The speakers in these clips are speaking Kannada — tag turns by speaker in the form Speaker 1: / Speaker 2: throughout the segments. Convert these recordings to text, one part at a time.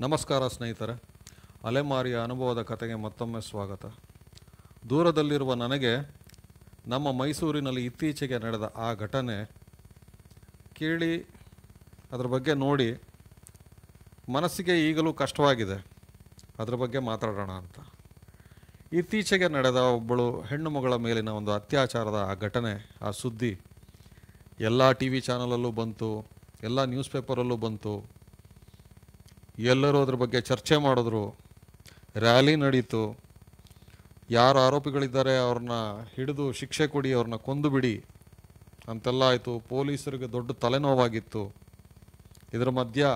Speaker 1: ನಮಸ್ಕಾರ ಸ್ನೇಹಿತರೆ. ಅಲೆಮಾರಿಯ ಅನುಭವದ ಕತೆಗೆ ಮತ್ತೊಮ್ಮೆ ಸ್ವಾಗತ. ದೂರದಲ್ಲಿರುವ ನನಗೆ ನಮ್ಮ ಮೈಸೂರಿನಲ್ಲಿ ಇತ್ತೀಚೆಗೆ ನಡೆದ ಆ ಘಟನೆ ಕೇಳಿ, ಅದರ ಬಗ್ಗೆ ನೋಡಿ, ಮನಸ್ಸಿಗೆ ಈಗಲೂ ಕಷ್ಟವಾಗಿದೆ. ಅದರ ಬಗ್ಗೆ ಮಾತಾಡೋಣ ಅಂತ. ಇತ್ತೀಚೆಗೆ ನಡೆದ ಒಬ್ಬಳು ಹೆಣ್ಣು ಮಗಳ ಮೇಲಿನ ಒಂದು ಅತ್ಯಾಚಾರದ ಆ ಘಟನೆ, ಆ ಸುದ್ದಿ ಎಲ್ಲ ಟಿ ವಿ ಚಾನಲಲ್ಲೂ ಬಂತು, ಎಲ್ಲ ನ್ಯೂಸ್ ಪೇಪರಲ್ಲೂ ಬಂತು. ಎಲ್ಲರೂ ಅದ್ರ ಬಗ್ಗೆ ಚರ್ಚೆ ಮಾಡಿದ್ರು. ರ್ಯಾಲಿ ನಡೀತು. ಯಾರು ಆರೋಪಿಗಳಿದ್ದಾರೆ ಅವ್ರನ್ನ ಹಿಡಿದು ಶಿಕ್ಷೆ ಕೊಡಿ, ಅವ್ರನ್ನ ಕೊಂದು ಬಿಡಿ ಅಂತೆಲ್ಲ ಆಯಿತು. ಪೊಲೀಸರಿಗೆ ದೊಡ್ಡ ತಲೆನೋವಾಗಿತ್ತು. ಇದರ ಮಧ್ಯ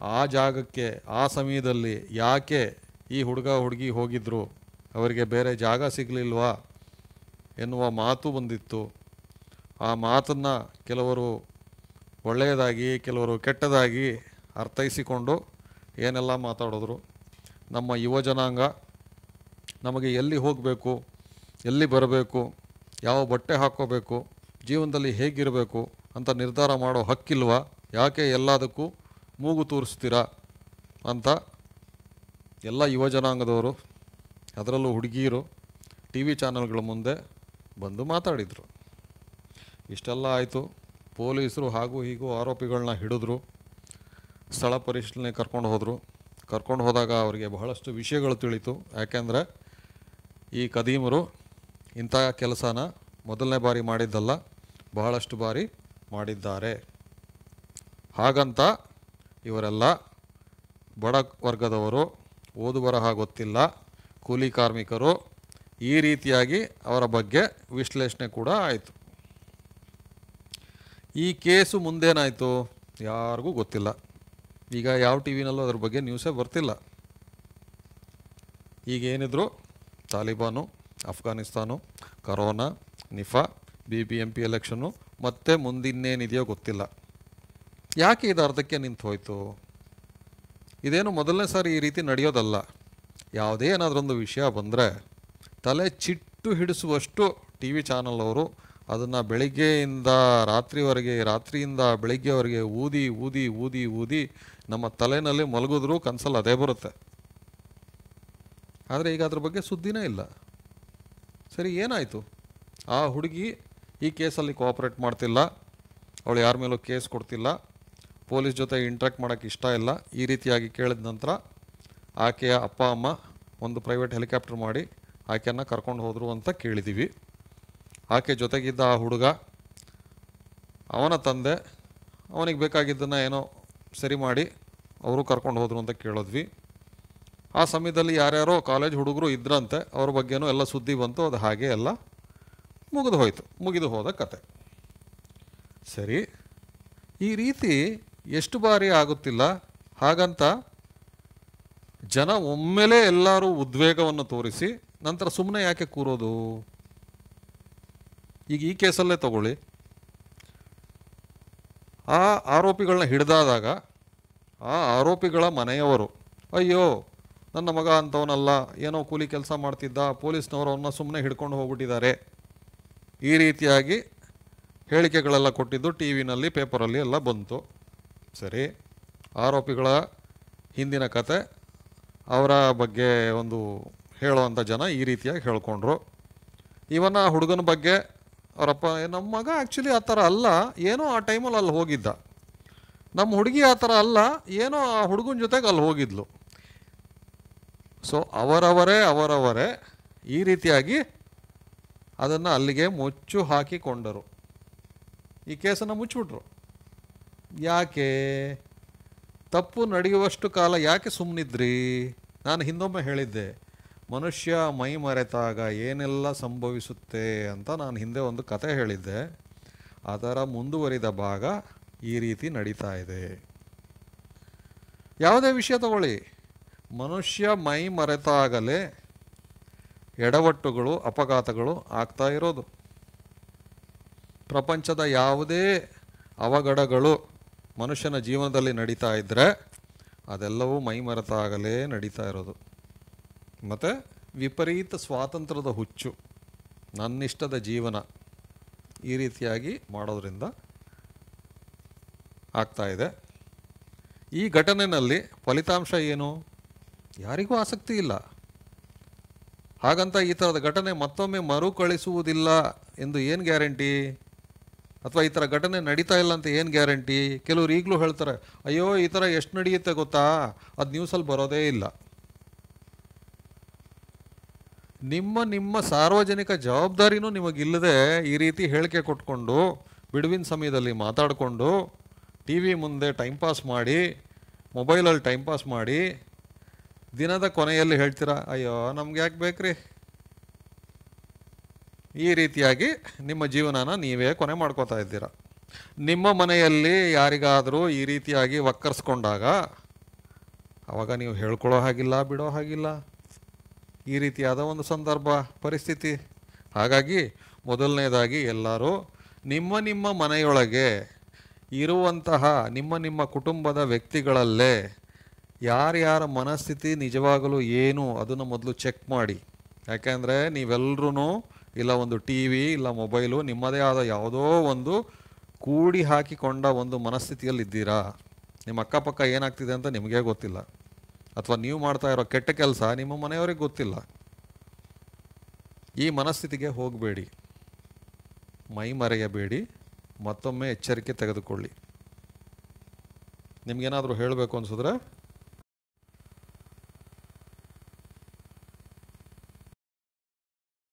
Speaker 1: ಆ ಜಾಗಕ್ಕೆ, ಆ ಸಮಯದಲ್ಲಿ ಯಾಕೆ ಈ ಹುಡುಗ ಹುಡುಗಿ ಹೋಗಿದ್ರು? ಅವರಿಗೆ ಬೇರೆ ಜಾಗ ಸಿಗಲಿಲ್ವಾ? ಎನ್ನುವ ಮಾತು ಬಂದಿತ್ತು. ಆ ಮಾತನ್ನು ಕೆಲವರು ಒಳ್ಳೆಯದಾಗಿ, ಕೆಲವರು ಕೆಟ್ಟದಾಗಿ ಅರ್ಥೈಸಿಕೊಂಡು ಏನೆಲ್ಲ ಮಾತಾಡಿದ್ರು, ನಮ್ಮ ಯುವ ಜನಾಂಗ ನಮಗೆ ಎಲ್ಲಿ ಹೋಗಬೇಕು, ಎಲ್ಲಿ ಬರಬೇಕು, ಯಾವ ಬಟ್ಟೆ ಹಾಕ್ಕೋಬೇಕು, ಜೀವನದಲ್ಲಿ ಹೇಗಿರಬೇಕು ಅಂತ ನಿರ್ಧಾರ ಮಾಡೋ ಹಕ್ಕಿಲ್ವಾ? ಯಾಕೆ ಎಲ್ಲದಕ್ಕೂ ಮೂಗು ತೋರಿಸ್ತೀರಾ ಅಂತ ಎಲ್ಲ ಯುವ ಜನಾಂಗದವರು, ಅದರಲ್ಲೂ ಹುಡುಗಿಯರು ಟಿ ವಿ ಚಾನಲ್ಗಳ ಮುಂದೆ ಬಂದು ಮಾತಾಡಿದರು. ಇಷ್ಟೆಲ್ಲ ಆಯಿತು. ಪೊಲೀಸರು ಹಾಗೂ ಹೀಗೂ ಆರೋಪಿಗಳನ್ನ ಹಿಡಿದ್ರು. ಸ್ಥಳ ಪರಿಶೀಲನೆ ಕರ್ಕೊಂಡು ಹೋದರು. ಕರ್ಕೊಂಡು ಹೋದಾಗ ಅವರಿಗೆ ಬಹಳಷ್ಟು ವಿಷಯಗಳು ತಿಳಿತು. ಯಾಕೆಂದರೆ ಈ ಕದೀಮರು ಇಂಥ ಕೆಲಸನ ಮೊದಲನೇ ಬಾರಿ ಮಾಡಿದ್ದಲ್ಲ, ಬಹಳಷ್ಟು ಬಾರಿ ಮಾಡಿದ್ದಾರೆ. ಹಾಗಂತ ಇವರೆಲ್ಲ ಬಡ ವರ್ಗದವರು ಓದು ಬರಹ ಗೊತ್ತಿಲ್ಲ ಕೂಲಿ ಕಾರ್ಮಿಕರು, ಈ ರೀತಿಯಾಗಿ ಅವರ ಬಗ್ಗೆ ವಿಶ್ಲೇಷಣೆ ಕೂಡ ಆಯಿತು. ಈ ಕೇಸು ಮುಂದೇನಾಯಿತು? ಯಾರಿಗೂ ಗೊತ್ತಿಲ್ಲ. ಈಗ ಯಾವ ಟಿ ವಿನಲ್ಲೂ ಅದ್ರ ಬಗ್ಗೆ ನ್ಯೂಸೇ ಬರ್ತಿಲ್ಲ. ಈಗ ಏನಿದ್ರು Taliban, Afghanistan, corona, Nipah B B M P election ಮತ್ತೆ ಮುಂದಿನ್ನೇನಿದೆಯೋ ಗೊತ್ತಿಲ್ಲ. ಯಾಕೆ ಇದು ಅರ್ಧಕ್ಕೆ ನಿಂತು ಹೋಯಿತು? ಇದೇನು ಮೊದಲನೇ ಸಾರಿ ಈ ರೀತಿ ನಡೆಯೋದಲ್ಲ. ಯಾವುದೇ ಏನಾದ್ರೊಂದು ವಿಷಯ ಬಂದರೆ ತಲೆ ಚಿಟ್ಟು ಹಿಡಿಸುವಷ್ಟು ಟಿ ವಿ ಚಾನಲ್ ಅವರು ಅದನ್ನು ಬೆಳಿಗ್ಗೆಯಿಂದ ರಾತ್ರಿವರೆಗೆ, ರಾತ್ರಿಯಿಂದ ಬೆಳಿಗ್ಗೆವರೆಗೆ ಊದಿ ಊದಿ ಊದಿ ಊದಿ ನಮ್ಮ ತಲೆನಲ್ಲಿ ಮಲಗಿದ್ರೂ ಕನಸಲ್ಲಿ ಅದೇ ಬರುತ್ತೆ. ಆದರೆ ಈಗ ಅದ್ರ ಬಗ್ಗೆ ಸುದ್ದಿನೇ ಇಲ್ಲ. ಸರಿ, ಏನಾಯಿತು? ಆ ಹುಡುಗಿ ಈ ಕೇಸಲ್ಲಿ ಕೋಆಪ್ರೇಟ್ ಮಾಡ್ತಿಲ್ಲ. ಅವಳು ಯಾರ ಮೇಲೂ ಕೇಸ್ ಕೊಡ್ತಿಲ್ಲ. ಪೊಲೀಸ್ ಜೊತೆ ಇಂಟ್ರ್ಯಾಕ್ಟ್ ಮಾಡೋಕ್ಕೆ ಇಷ್ಟ ಇಲ್ಲ. ಈ ರೀತಿಯಾಗಿ ಕೇಳಿದ ನಂತರ ಆಕೆಯ ಅಪ್ಪ, ಅಮ್ಮ ಒಂದು ಪ್ರೈವೇಟ್ ಹೆಲಿಕಾಪ್ಟರ್ ಮಾಡಿ ಆಕೆಯನ್ನು ಕರ್ಕೊಂಡು ಹೋದರು ಅಂತ ಕೇಳಿದ್ದೀವಿ ಆಕೆ ಜೊತೆಗಿದ್ದ ಆ ಹುಡುಗ, ಅವನ ತಂದೆ ಅವನಿಗೆ ಬೇಕಾಗಿದ್ದನ್ನು ಏನೋ ಸರಿ ಮಾಡಿ ಅವರು ಕರ್ಕೊಂಡು ಹೋದರು ಅಂತ ಕೇಳಿದ್ವಿ. ಆ ಸಮಯದಲ್ಲಿ ಯಾರ್ಯಾರೋ ಕಾಲೇಜ್ ಹುಡುಗರು ಇದ್ರಂತೆ, ಅವ್ರ ಬಗ್ಗೆನೂ ಎಲ್ಲ ಸುದ್ದಿ ಬಂತು, ಅದು ಹಾಗೆ ಎಲ್ಲ ಮುಗಿದು ಹೋಯಿತು, ಮುಗಿದು ಹೋದ ಕತೆ. ಸರಿ, ಈ ರೀತಿ ಎಷ್ಟು ಬಾರಿ ಆಗುತ್ತಿಲ್ಲ, ಹಾಗಂತ ಜನ ಒಮ್ಮೆಲೇ ಎಲ್ಲರೂ ಉದ್ವೇಗವನ್ನು ತೋರಿಸಿ ನಂತರ ಸುಮ್ಮನೆ ಯಾಕೆ ಕೂರೋದು? ಈಗ ಈ ಕೇಸಲ್ಲೇ ತಗೊಳ್ಳಿ. ಆ ಆರೋಪಿಗಳನ್ನ ಹಿಡಿದಾದಾಗ ಆ ಆರೋಪಿಗಳ ಮನೆಯವರು, ಅಯ್ಯೋ, ನನ್ನ ಮಗ ಅಂಥವನಲ್ಲ ಏನೋ ಕೂಲಿ ಕೆಲಸ ಮಾಡ್ತಿದ್ದ, ಪೊಲೀಸ್ನವರು ಅವನ್ನ ಸುಮ್ಮನೆ ಹಿಡ್ಕೊಂಡು ಹೋಗ್ಬಿಟ್ಟಿದ್ದಾರೆ. ಈ ರೀತಿಯಾಗಿ ಹೇಳಿಕೆಗಳೆಲ್ಲ ಕೊಟ್ಟಿದ್ದು ಟಿ ವಿನಲ್ಲಿ, ಪೇಪರಲ್ಲಿ ಎಲ್ಲ ಬಂತು. ಸರಿ, ಆರೋಪಿಗಳ ಹಿಂದಿನ ಕತೆ, ಅವರ ಬಗ್ಗೆ ಒಂದು ಹೇಳುವಂಥ ಜನ ಈ ರೀತಿಯಾಗಿ ಹೇಳ್ಕೊಂಡ್ರು. ಇವನ ಹುಡುಗನ ಬಗ್ಗೆ ಅವರಪ್ಪ ನಮ್ಮ ಮಗ ಆ್ಯಕ್ಚುಲಿ ಆ ಥರ ಅಲ್ಲ. ಏನೋ ಆ ಟೈಮಲ್ಲಿ ಅಲ್ಲಿ ಹೋಗಿದ್ದ. ನಮ್ಮ ಹುಡುಗಿ ಆ ಥರ ಅಲ್ಲ, ಏನೋ ಆ ಹುಡುಗನ ಜೊತೆಗೆ ಅಲ್ಲಿ ಹೋಗಿದ್ಲು. ಸೊ ಅವರವರೇ ಅವರವರೇ ಈ ರೀತಿಯಾಗಿ ಅದನ್ನು ಅಲ್ಲಿಗೆ ಮುಚ್ಚು ಹಾಕಿಕೊಂಡರು. ಈ ಕೇಸನ್ನು ಮುಚ್ಚಿಬಿಟ್ರು. ಯಾಕೆ? ತಪ್ಪು ನಡೆಯುವಷ್ಟು ಕಾಲ ಯಾಕೆ ಸುಮ್ಮನಿದ್ರಿ ನಾನು ಹಿಂದೊಮ್ಮೆ ಹೇಳಿದ್ದೆ. ಮನುಷ್ಯ ಮೈ ಮರೆತಾಗ ಏನೆಲ್ಲ ಸಂಭವಿಸುತ್ತೆ ಅಂತ ನಾನು ಹಿಂದೆ ಒಂದು ಕತೆ ಹೇಳಿದ್ದೆ. ಅದರ ಮುಂದುವರಿದ ಭಾಗ ಈ ರೀತಿ ನಡೀತಾ ಇದೆ. ಯಾವುದೇ ವಿಷಯ ತಗೊಳ್ಳಿ. ಮನುಷ್ಯ ಮೈ ಮರೆತಾಗಲೇ ಎಡವಟ್ಟುಗಳು, ಅಪಘಾತಗಳು ಆಗ್ತಾ ಇರೋದು. ಪ್ರಪಂಚದ ಯಾವುದೇ ಅವಘಡಗಳು ಮನುಷ್ಯನ ಜೀವನದಲ್ಲಿ ನಡೀತಾ ಇದ್ದರೆ ಅದೆಲ್ಲವೂ ಮೈ ಮರೆತಾಗಲೇ ನಡೀತಾ ಇರೋದು. ಮತ್ತು ವಿಪರೀತ ಸ್ವಾತಂತ್ರ್ಯದ ಹುಚ್ಚು. ನನ್ನಿಷ್ಟದ ಜೀವನ ಈ ರೀತಿಯಾಗಿ ಮಾಡೋದರಿಂದ ಆಗ್ತಾ ಇದೆ. ಈ ಘಟನೆಯಲ್ಲಿ ಫಲಿತಾಂಶ ಏನು? ಯಾರಿಗೂ ಆಸಕ್ತಿ ಇಲ್ಲ. ಹಾಗಂತ ಈ ಥರದ ಘಟನೆ ಮತ್ತೊಮ್ಮೆ ಮರುಕಳಿಸುವುದಿಲ್ಲ ಎಂದು ಏನು ಗ್ಯಾರಂಟಿ? ಅಥವಾ ಈ ಥರ ಘಟನೆ ನಡೀತಾ ಇಲ್ಲ ಅಂತ ಏನು ಗ್ಯಾರಂಟಿ? ಕೆಲವ್ರು ಈಗಲೂ ಹೇಳ್ತಾರೆ, ಅಯ್ಯೋ, ಈ ಥರ ಎಷ್ಟು ನಡೆಯುತ್ತೆ ಗೊತ್ತಾ? ಅದು ನ್ಯೂಸಲ್ಲಿ ಬರೋದೇ ಇಲ್ಲ. ನಿಮ್ಮ ನಿಮ್ಮ ಸಾರ್ವಜನಿಕ ಜವಾಬ್ದಾರಿನೂ ನಿಮಗಿಲ್ಲದೆ ಈ ರೀತಿ ಹೇಳಿಕೆ ಕೊಟ್ಕೊಂಡು, ಬಿಡುವಿನ ಸಮಯದಲ್ಲಿ ಮಾತಾಡಿಕೊಂಡು ಟಿ ವಿ ಮುಂದೆ ಟೈಮ್ ಪಾಸ್ ಮಾಡಿ ಮೊಬೈಲಲ್ಲಿ ಟೈಮ್ ಪಾಸ್ ಮಾಡಿ, ದಿನದ ಕೊನೆಯಲ್ಲಿ ಹೇಳ್ತೀರಾ, ಅಯ್ಯೋ, ನಮ್ಗೆ ಯಾಕೆ ಬೇಕ್ರಿ? ಈ ರೀತಿಯಾಗಿ ನಿಮ್ಮ ಜೀವನನ ನೀವೇ ಕೊನೆ ಮಾಡ್ಕೋತಾ ಇದ್ದೀರಾ. ನಿಮ್ಮ ಮನೆಯಲ್ಲಿ ಯಾರಿಗಾದರೂ ಈ ರೀತಿಯಾಗಿ ವಕ್ಕರ್ಸ್ಕೊಂಡಾಗ, ಅವಾಗ ನೀವು ಹೇಳ್ಕೊಳ್ಳೋ ಹಾಗಿಲ್ಲ, ಬಿಡೋ ಹಾಗಿಲ್ಲ. ಈ ರೀತಿಯಾದ ಒಂದು ಸಂದರ್ಭ, ಪರಿಸ್ಥಿತಿ. ಹಾಗಾಗಿ ಮೊದಲನೇದಾಗಿ ಎಲ್ಲರೂ ನಿಮ್ಮ ನಿಮ್ಮ ಮನೆಯೊಳಗೆ ಇರುವಂತಹ ನಿಮ್ಮ ನಿಮ್ಮ ಕುಟುಂಬದ ವ್ಯಕ್ತಿಗಳಲ್ಲೇ ಯಾರ್ಯಾರ ಮನಸ್ಥಿತಿ ನಿಜವಾಗಲೂ ಏನು ಅದನ್ನು ಮೊದಲು ಚೆಕ್ ಮಾಡಿ. ಯಾಕೆಂದರೆ ನೀವೆಲ್ಲರೂ ಇಲ್ಲ ಒಂದು ಟಿ ವಿ, ಇಲ್ಲ ಮೊಬೈಲು ನಿಮ್ಮದೇ ಆದ ಯಾವುದೋ ಒಂದು ಕೂಡಿ ಹಾಕಿಕೊಂಡ ಒಂದು ಮನಸ್ಥಿತಿಯಲ್ಲಿದ್ದೀರಾ. ನಿಮ್ಮ ಅಕ್ಕಪಕ್ಕ ಏನಾಗ್ತಿದೆ ಅಂತ ನಿಮಗೇ ಗೊತ್ತಿಲ್ಲ. ಅಥವಾ ನೀವು ಮಾಡ್ತಾ ಇರೋ ಕೆಟ್ಟ ಕೆಲಸ ನಿಮ್ಮ ಮನೆಯವರಿಗೆ ಗೊತ್ತಿಲ್ಲ. ಈ ಮನಸ್ಥಿತಿಗೆ ಹೋಗಬೇಡಿ. ಮೈ ಮರೆಯಬೇಡಿ. ಮತ್ತೊಮ್ಮೆ ಎಚ್ಚರಿಕೆ ತೆಗೆದುಕೊಳ್ಳಿ. ನಿಮಗೇನಾದರೂ ಹೇಳಬೇಕು ಅನ್ಸಿದ್ರೆ